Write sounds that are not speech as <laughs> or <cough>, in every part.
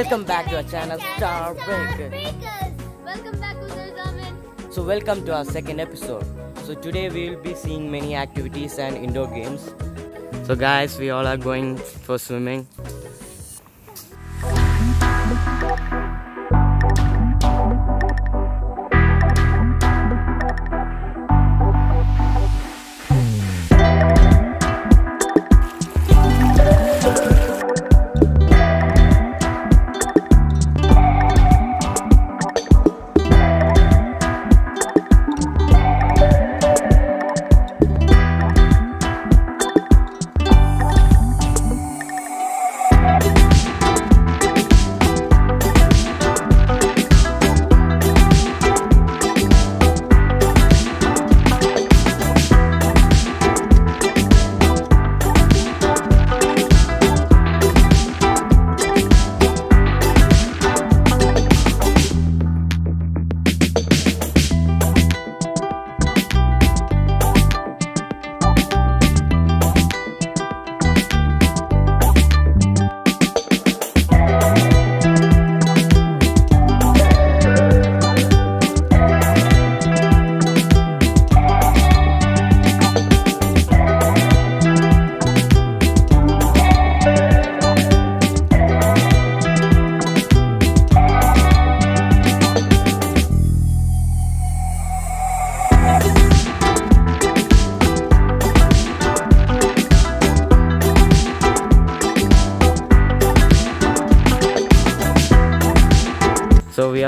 Welcome back to our channel Star Breakers. Welcome back So welcome to our second episode. So today we will be seeing many activities and indoor games. So guys, we all are going for swimming.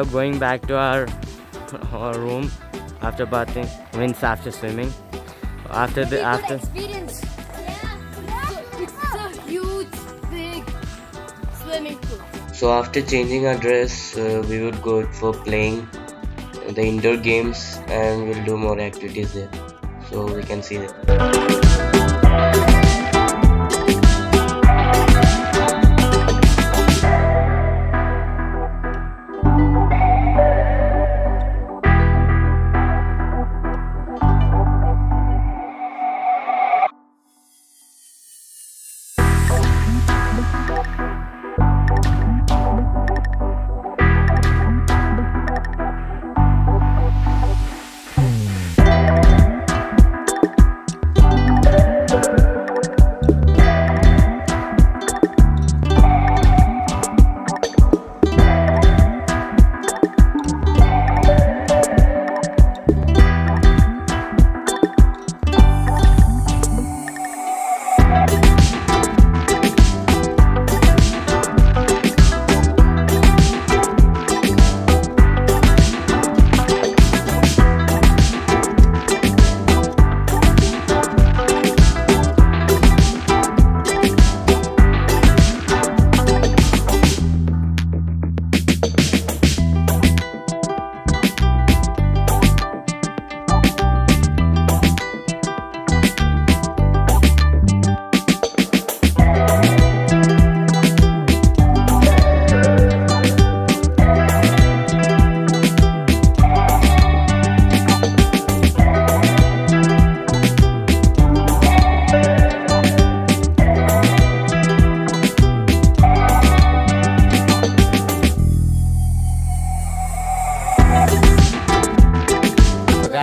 So are going back to our, our room after bathing, means after swimming. After the after experience. Yeah. It's a huge, big swimming. So after changing our dress, uh, we would go for playing the indoor games and we'll do more activities there. So we can see that.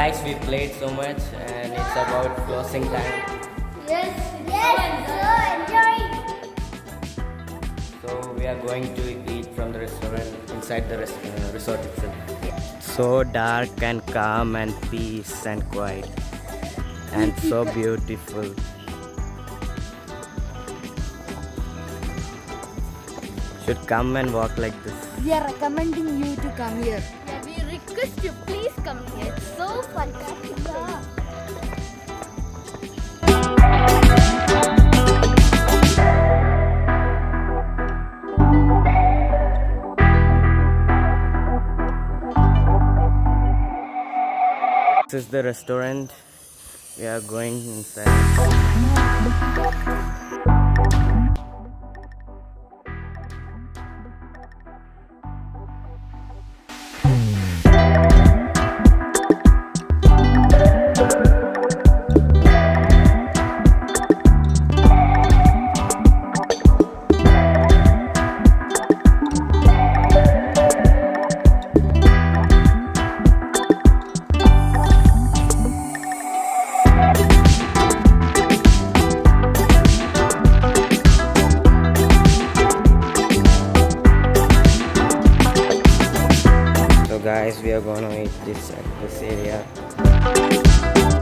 Guys, we played so much and it's about closing time. Yes. Yes. So enjoying. So we are going to eat from the restaurant inside the res- uh, resort itself. So dark and calm and peace and quiet and so <laughs> beautiful. Should come and walk like this. We are recommending you to come here. Yeah, we request you please come here. It's so fantastic. This is the restaurant. We are going inside. this area